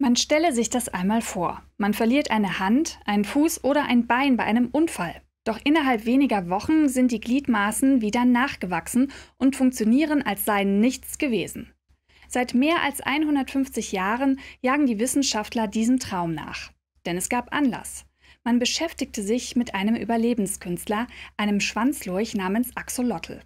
Man stelle sich das einmal vor. Man verliert eine Hand, einen Fuß oder ein Bein bei einem Unfall. Doch innerhalb weniger Wochen sind die Gliedmaßen wieder nachgewachsen und funktionieren, als sei nichts gewesen. Seit mehr als 150 Jahren jagen die Wissenschaftler diesem Traum nach. Denn es gab Anlass. Man beschäftigte sich mit einem Überlebenskünstler, einem Schwanzlurch namens Axolotl.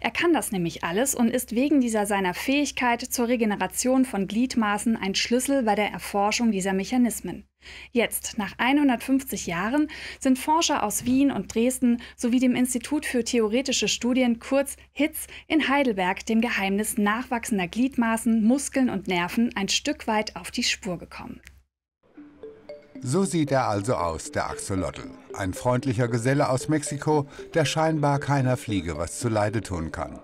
Er kann das nämlich alles und ist wegen dieser seiner Fähigkeit zur Regeneration von Gliedmaßen ein Schlüssel bei der Erforschung dieser Mechanismen. Jetzt, nach 150 Jahren, sind Forscher aus Wien und Dresden sowie dem Institut für theoretische Studien kurz HITZ in Heidelberg dem Geheimnis nachwachsender Gliedmaßen, Muskeln und Nerven ein Stück weit auf die Spur gekommen. So sieht er also aus, der Axolotl. Ein freundlicher Geselle aus Mexiko, der scheinbar keiner Fliege was zuleide tun kann.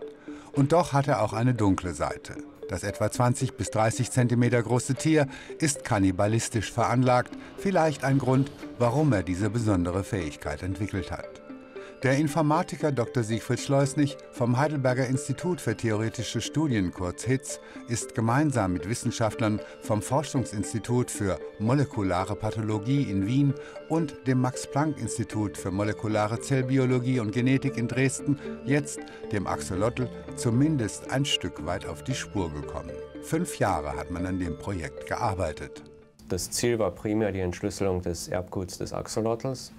Und doch hat er auch eine dunkle Seite. Das etwa 20 bis 30 Zentimeter große Tier ist kannibalistisch veranlagt, vielleicht ein Grund, warum er diese besondere Fähigkeit entwickelt hat. Der Informatiker Dr. Siegfried Schleusnig vom Heidelberger Institut für Theoretische Studien, kurz HITZ, ist gemeinsam mit Wissenschaftlern vom Forschungsinstitut für molekulare Pathologie in Wien und dem Max-Planck-Institut für molekulare Zellbiologie und Genetik in Dresden jetzt dem Axolotl zumindest ein Stück weit auf die Spur gekommen. Fünf Jahre hat man an dem Projekt gearbeitet. Das Ziel war primär die Entschlüsselung des Erbguts des Axolotls.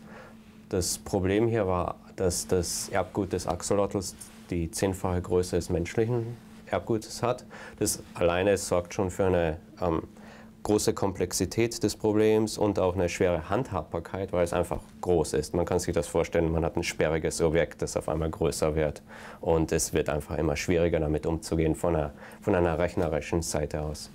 Das Problem hier war dass das Erbgut des Axolotls die zehnfache Größe des menschlichen Erbgutes hat. Das alleine sorgt schon für eine ähm, große Komplexität des Problems und auch eine schwere Handhabbarkeit, weil es einfach groß ist. Man kann sich das vorstellen, man hat ein sperriges Objekt, das auf einmal größer wird und es wird einfach immer schwieriger damit umzugehen von einer, von einer rechnerischen Seite aus.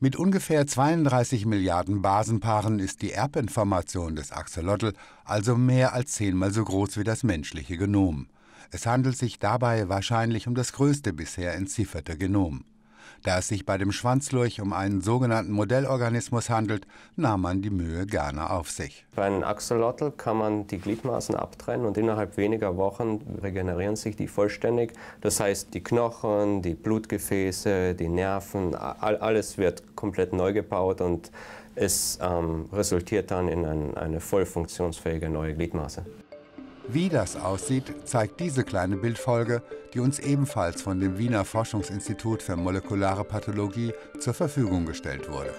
Mit ungefähr 32 Milliarden Basenpaaren ist die Erbinformation des Axolotl also mehr als zehnmal so groß wie das menschliche Genom. Es handelt sich dabei wahrscheinlich um das größte bisher entzifferte Genom. Da es sich bei dem Schwanzlurch um einen sogenannten Modellorganismus handelt, nahm man die Mühe gerne auf sich. Bei einem Axolotl kann man die Gliedmaßen abtrennen und innerhalb weniger Wochen regenerieren sich die vollständig. Das heißt, die Knochen, die Blutgefäße, die Nerven, alles wird komplett neu gebaut und es ähm, resultiert dann in ein, eine voll funktionsfähige neue Gliedmaße. Wie das aussieht, zeigt diese kleine Bildfolge, die uns ebenfalls von dem Wiener Forschungsinstitut für molekulare Pathologie zur Verfügung gestellt wurde.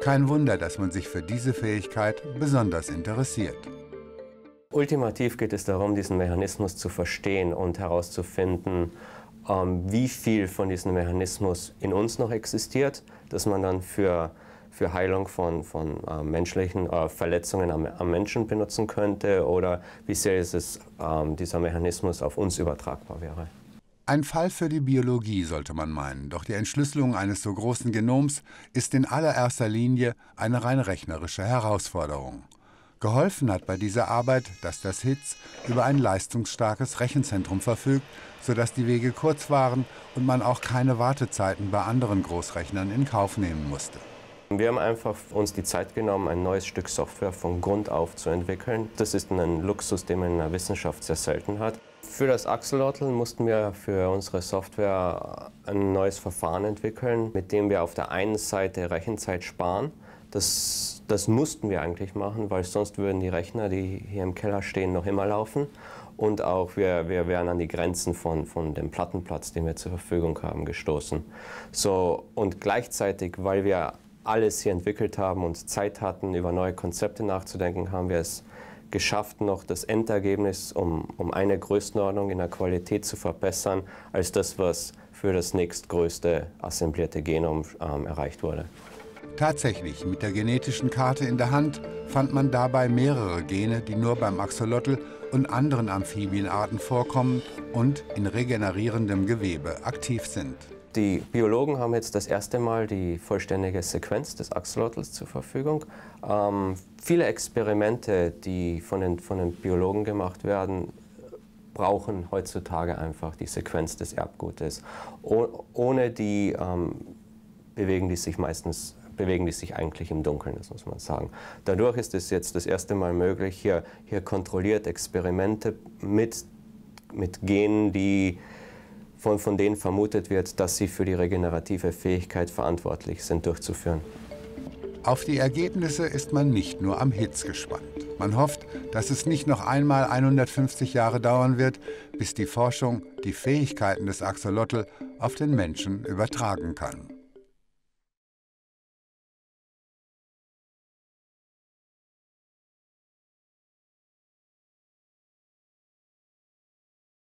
Kein Wunder, dass man sich für diese Fähigkeit besonders interessiert. Ultimativ geht es darum, diesen Mechanismus zu verstehen und herauszufinden, ähm, wie viel von diesem Mechanismus in uns noch existiert, dass man dann für für Heilung von, von äh, menschlichen äh, Verletzungen am, am, Menschen benutzen könnte oder wie sehr ist es, äh, dieser Mechanismus auf uns übertragbar wäre. Ein Fall für die Biologie, sollte man meinen. Doch die Entschlüsselung eines so großen Genoms ist in allererster Linie eine rein rechnerische Herausforderung. Geholfen hat bei dieser Arbeit, dass das HITZ über ein leistungsstarkes Rechenzentrum verfügt, sodass die Wege kurz waren und man auch keine Wartezeiten bei anderen Großrechnern in Kauf nehmen musste. Wir haben einfach uns die Zeit genommen, ein neues Stück Software von Grund auf zu entwickeln. Das ist ein Luxus, den man in der Wissenschaft sehr selten hat. Für das Axolotl mussten wir für unsere Software ein neues Verfahren entwickeln, mit dem wir auf der einen Seite Rechenzeit sparen. Das, das mussten wir eigentlich machen, weil sonst würden die Rechner, die hier im Keller stehen, noch immer laufen. Und auch wir, wir wären an die Grenzen von, von dem Plattenplatz, den wir zur Verfügung haben, gestoßen. So, und gleichzeitig, weil wir alles hier entwickelt haben und Zeit hatten, über neue Konzepte nachzudenken, haben wir es geschafft, noch das Endergebnis um, um eine Größenordnung in der Qualität zu verbessern, als das, was für das nächstgrößte assemblierte Genom ähm, erreicht wurde. Tatsächlich, mit der genetischen Karte in der Hand fand man dabei mehrere Gene, die nur beim Axolotl und anderen Amphibienarten vorkommen und in regenerierendem Gewebe aktiv sind. Die Biologen haben jetzt das erste Mal die vollständige Sequenz des Axolotls zur Verfügung. Ähm, viele Experimente, die von den, von den Biologen gemacht werden, brauchen heutzutage einfach die Sequenz des Erbgutes. Oh, ohne die ähm, bewegen die sich meistens bewegen die sich eigentlich im Dunkeln, das muss man sagen. Dadurch ist es jetzt das erste Mal möglich, hier, hier kontrolliert Experimente mit, mit Genen, die von, von denen vermutet wird, dass sie für die regenerative Fähigkeit verantwortlich sind, durchzuführen. Auf die Ergebnisse ist man nicht nur am Hitz gespannt. Man hofft, dass es nicht noch einmal 150 Jahre dauern wird, bis die Forschung die Fähigkeiten des Axolotl auf den Menschen übertragen kann.